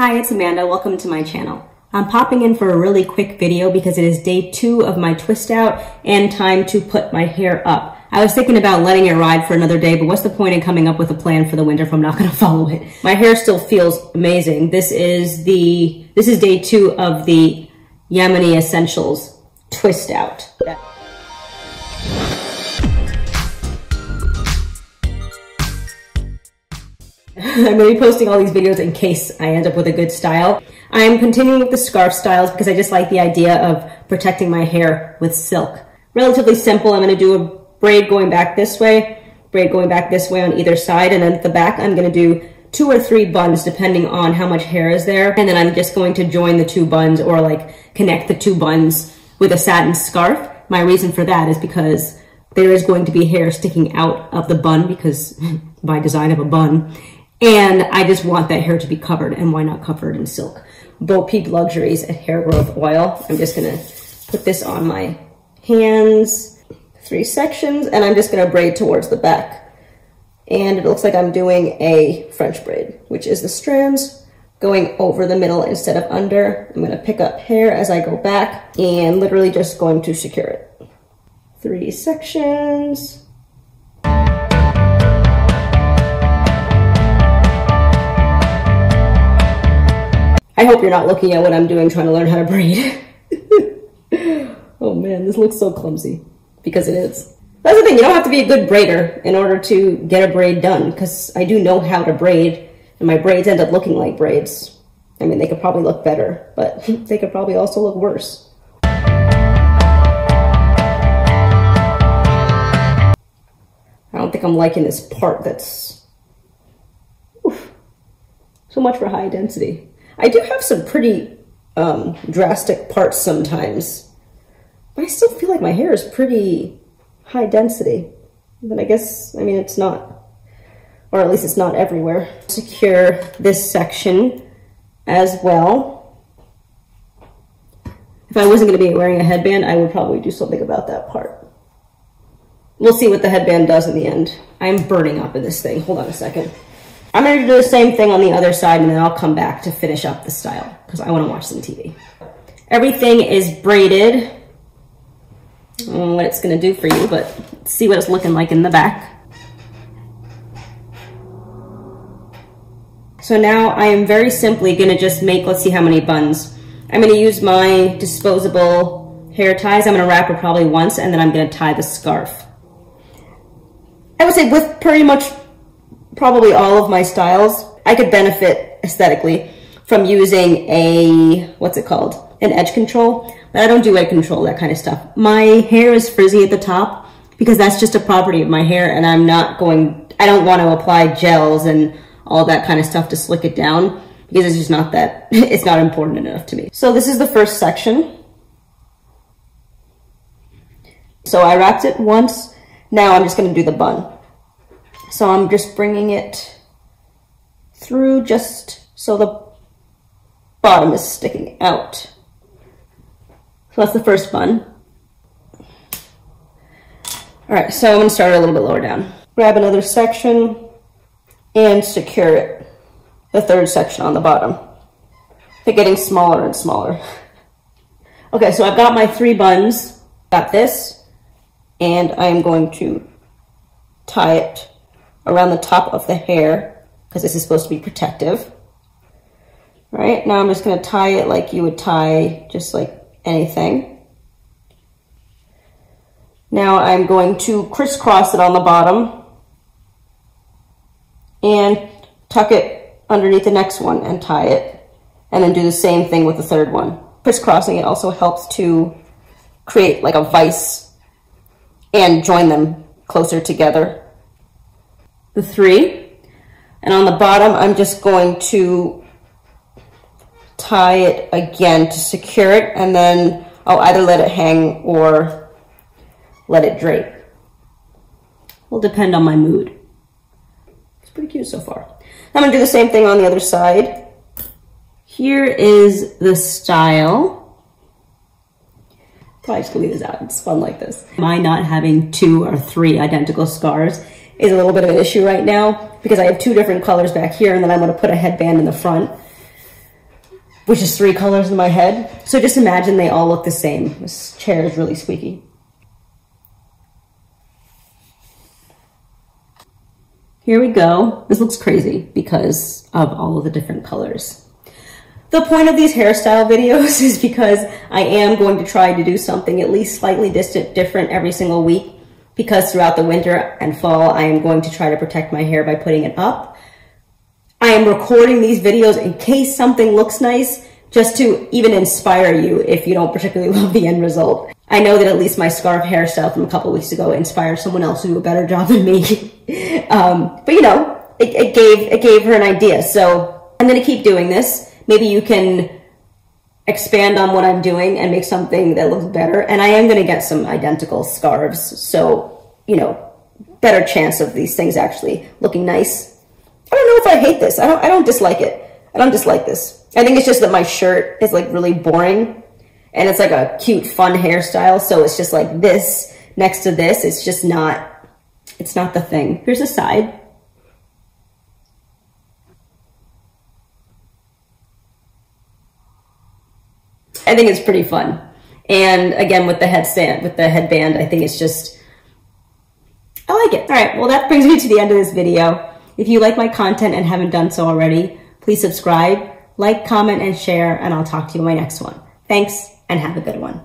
Hi, it's Amanda. Welcome to my channel. I'm popping in for a really quick video because it is day two of my twist out and time to put my hair up. I was thinking about letting it ride for another day, but what's the point in coming up with a plan for the winter if I'm not going to follow it? My hair still feels amazing. This is the, this is day two of the Yamoni Essentials twist out. I'm going to be posting all these videos in case I end up with a good style. I'm continuing with the scarf styles because I just like the idea of protecting my hair with silk. Relatively simple. I'm going to do a braid going back this way, braid going back this way on either side, and then at the back I'm going to do two or three buns depending on how much hair is there. And then I'm just going to join the two buns or like connect the two buns with a satin scarf. My reason for that is because there is going to be hair sticking out of the bun because by design of a bun. And I just want that hair to be covered, and why not covered in silk? Bo Peep Luxuries and Hair Growth Oil. I'm just gonna put this on my hands, three sections, and I'm just gonna braid towards the back. And it looks like I'm doing a French braid, which is the strands going over the middle instead of under. I'm gonna pick up hair as I go back and literally just going to secure it. Three sections. I hope you're not looking at what I'm doing trying to learn how to braid. oh man, this looks so clumsy because it is. That's the thing, you don't have to be a good braider in order to get a braid done because I do know how to braid and my braids end up looking like braids. I mean, they could probably look better, but they could probably also look worse. I don't think I'm liking this part that's oof, so much for high density. I do have some pretty um, drastic parts sometimes, but I still feel like my hair is pretty high density. But I guess, I mean, it's not, or at least it's not everywhere. Secure this section as well. If I wasn't going to be wearing a headband, I would probably do something about that part. We'll see what the headband does in the end. I'm burning up in this thing. Hold on a second. I'm to do the same thing on the other side and then I'll come back to finish up the style because I want to watch some TV. Everything is braided. I don't know what it's going to do for you, but see what it's looking like in the back. So now I am very simply going to just make, let's see how many buns. I'm going to use my disposable hair ties. I'm going to wrap it probably once and then I'm going to tie the scarf. I would say with pretty much probably all of my styles, I could benefit aesthetically from using a, what's it called? An edge control. But I don't do edge control, that kind of stuff. My hair is frizzy at the top because that's just a property of my hair and I'm not going, I don't want to apply gels and all that kind of stuff to slick it down because it's just not that, it's not important enough to me. So this is the first section. So I wrapped it once. Now I'm just going to do the bun. So I'm just bringing it through just so the bottom is sticking out. So that's the first bun. All right, so I'm gonna start a little bit lower down. Grab another section and secure it. The third section on the bottom. They're getting smaller and smaller. Okay, so I've got my three buns, got this, and I'm going to tie it around the top of the hair because this is supposed to be protective. All right, now I'm just gonna tie it like you would tie just like anything. Now I'm going to crisscross it on the bottom and tuck it underneath the next one and tie it and then do the same thing with the third one. Crisscrossing it also helps to create like a vise and join them closer together the three. And on the bottom, I'm just going to tie it again to secure it, and then I'll either let it hang or let it drape. Will depend on my mood. It's pretty cute so far. I'm gonna do the same thing on the other side. Here is the style. Probably just gonna leave this out, it's fun like this. Am I not having two or three identical scars is a little bit of an issue right now because I have two different colors back here and then I'm gonna put a headband in the front. which is three colors in my head. So just imagine they all look the same. This chair is really squeaky. Here we go. This looks crazy because of all of the different colors. The point of these hairstyle videos is because I am going to try to do something at least slightly distant, different every single week because throughout the winter and fall, I am going to try to protect my hair by putting it up. I am recording these videos in case something looks nice, just to even inspire you if you don't particularly love the end result. I know that at least my scarf hairstyle from a couple weeks ago inspired someone else to do a better job than me. um, but you know, it, it gave it gave her an idea. So I'm gonna keep doing this. Maybe you can expand on what I'm doing and make something that looks better. And I am going to get some identical scarves. So, you know, better chance of these things actually looking nice. I don't know if I hate this. I don't, I don't dislike it. I don't dislike this. I think it's just that my shirt is like really boring and it's like a cute, fun hairstyle. So it's just like this next to this. It's just not, it's not the thing. Here's a side. I think it's pretty fun. And again, with the headstand, with the headband, I think it's just, I like it. All right, well, that brings me to the end of this video. If you like my content and haven't done so already, please subscribe, like, comment, and share, and I'll talk to you in my next one. Thanks, and have a good one.